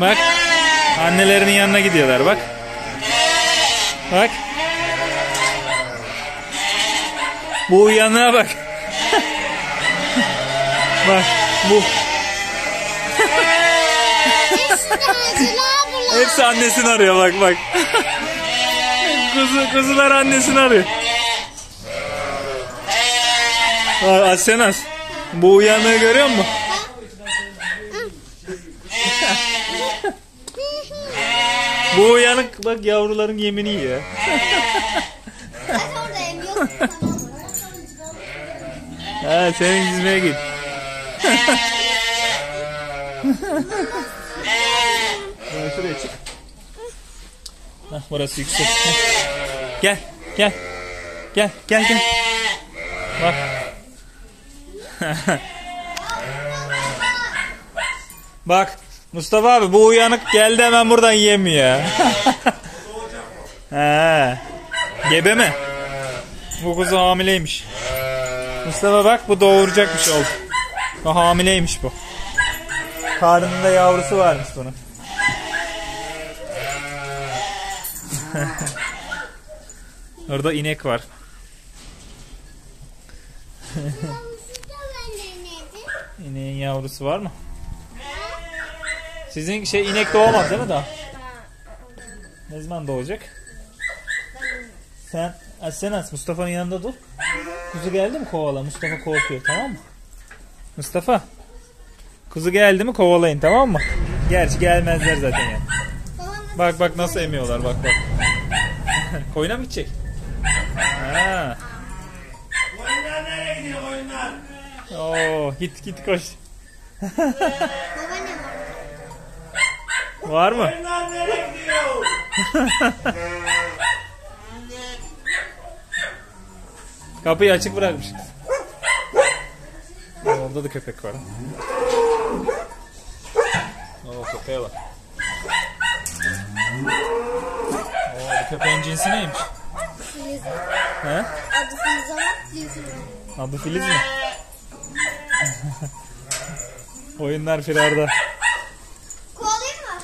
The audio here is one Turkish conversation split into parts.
Bak. Annelerinin yanına gidiyorlar bak. Bak. Bu uyanığa bak. bak bu. Hepsi annesini arıyor bak bak. Kuzu, kuzular annesini arıyor. Bak Asyanas. Bu uyanığı görüyor musun? Bu uyanık bak yavruların yemini yiyor. Ben oradayım. Yok. Tamam. Ha senin dizmeye git. Böyle şuraya çık. Hah, burası yüksek. Hah. Gel, gel. Gel, gel, gel. Bak. Bak. Mustafa abi bu uyanık geldi hemen buradan yemiyor. He. Gebe mi? Bu kuzu hamileymiş. Mustafa bak bu doğuracakmış oldu. O hamileymiş bu. Karnında yavrusu varmış bunun. Orada inek var. İneğin yavrusu var mı? Sizin şey inek doğmadı değil mi daha? Ne zaman doğacak? Sen sen aç Mustafa'nın yanında dur. Kuzu geldi mi kovala? Mustafa korkuyor tamam mı? Mustafa. Kuzu geldi mi kovalayın tamam mı? Gerçi gelmezler zaten yani. Bak bak nasıl emiyorlar bak bak. Koyuna mı gidecek? Ha. Oyunlar nereye gidiyor oyunlar? Oo, git git koş. Var. Var mı? Oyunlar nereye gidiyor? Kapıyı açık bırakmış. Orada da köpek var. Oo köpeğe bak. Oo bu köpeğin cinsi neymiş? Filiz. He? Adı Filiz ama Filiz mi? Adı Filiz mi? Oyunlar firarda. Kovalayayım mı?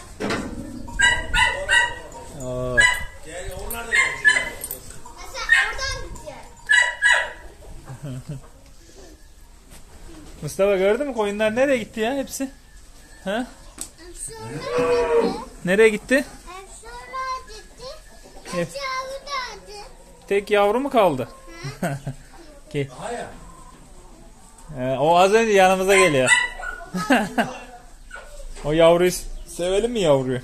Oo. Gel onlar da gelecek. Ha, sen oradan gideceksin. Mustafa gördün mü koyunlar nereye gitti ya hepsi? Ha? Nereye gitti? Gitti. Tek yavru mu kaldı? Ki. Ee, o az önce yanımıza geliyor. o yavruyu sevelim mi yavruyu?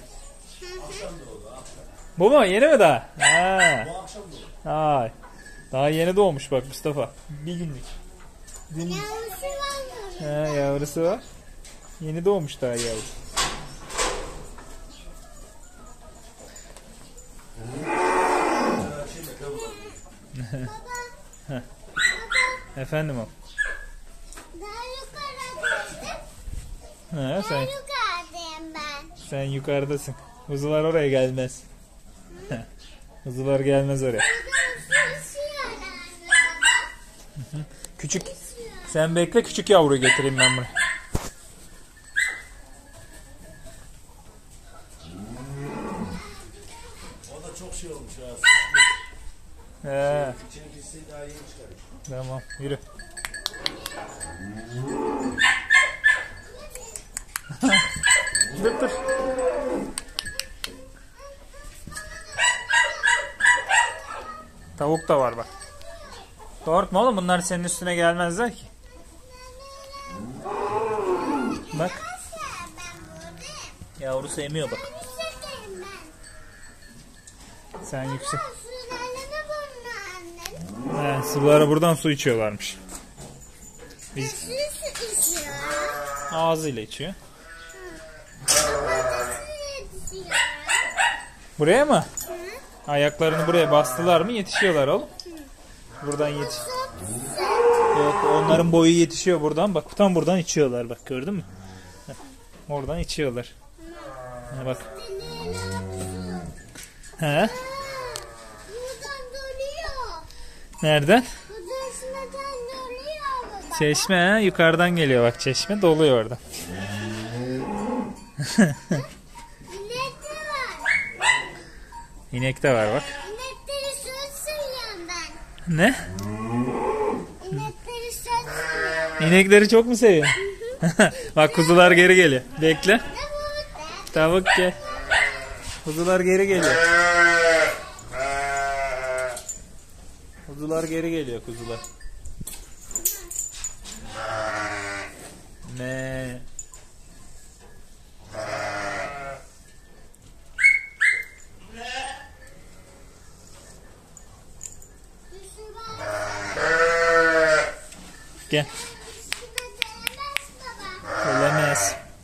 Bu mu? Yeni mi daha? Ha. Bu akşam da. Ay. Daha yeni doğmuş bak Mustafa. Bir günlük. Dün... Ha, yavrusu var. Yeni doğmuş daha yavru. Efendim o. Ha, sen, Yukarıdayım ben. sen yukarıdasın. Kuzular oraya gelmez. Kuzular gelmez oraya. Küçük. Sen bekle küçük yavruyu getireyim ben buraya. O da çok şey olmuş ha. He, İçinkisi daha yeni çıkarmış. tamam yürü. dur dur. Tavuk da var bak. Korkma oğlum bunlar senin üstüne gelmezler ki. Bak. Yavrusu emiyor bak. Sen yüksek. He, sıvılara buradan su içiyorlarmış. Biz ağzıyla içiyor. Buraya mı? Ayaklarını buraya bastılar mı yetişiyorlar oğlum. Buradan yetiş. Yok onların boyu yetişiyor buradan. Bak tam buradan içiyorlar bak gördün mü? Oradan içiyorlar. Ha, bak. He? Nereden? Çeşme he? yukarıdan geliyor bak çeşme doluyor orada. İnek de var bak. İnekleri sötsün ben. Ne? İnekleri sötsün. İnekleri çok mu seviyorsun? bak kuzular geri geliyor. Bekle. Tavuk gel. Kuzular geri geliyor. Kuzular geri geliyor kuzular. Ne? Gel.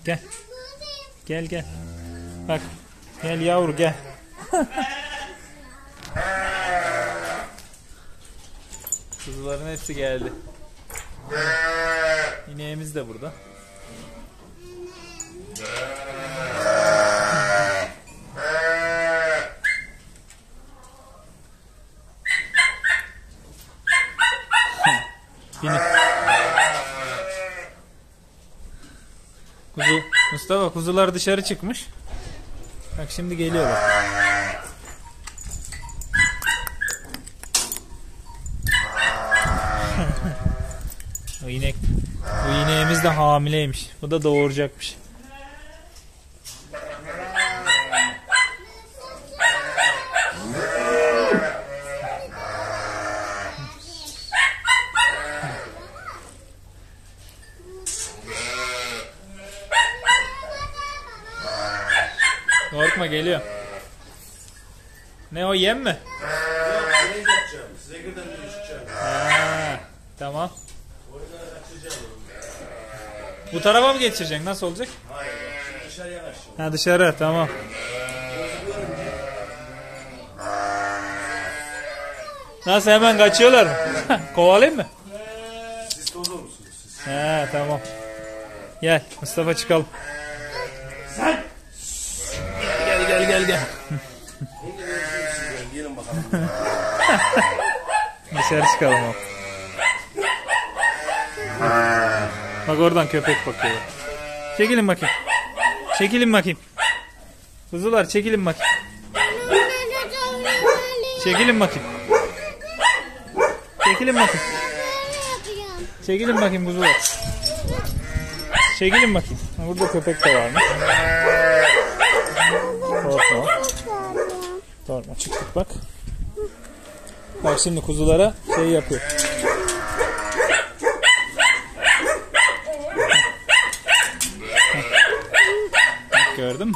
Gel. Gel gel. Bak. Gel yavru gel. Kuzuların hepsi geldi. İneğimiz de burada. Binin. Kuzu, Mustafa kuzular dışarı çıkmış. Bak şimdi geliyorlar. o inek, bu ineğimiz de hamileymiş. Bu da doğuracakmış. Korkma geliyor. Ne o yem mi? Tamam. Bu tarafa mı geçireceksin? Nasıl olacak? Ha dışarı tamam. Nasıl hemen kaçıyorlar mı? Kovalayayım mı? Siz musunuz? He tamam. Gel Mustafa çıkalım. Gel. Gelin bakalım. Dışarı çıkalım o. Bak oradan köpek bakıyor. Çekilin bakayım. Çekilin bakayım. Kuzular çekilin bakayım. Çekilin bakayım. Çekilin bakayım. Çekilin bakayım kuzular. Çekilin bakayım. Burada köpek de varmış. Korkma. Korkma çıktık bak. Bak şimdi kuzulara şey yapıyor. Gördün mü?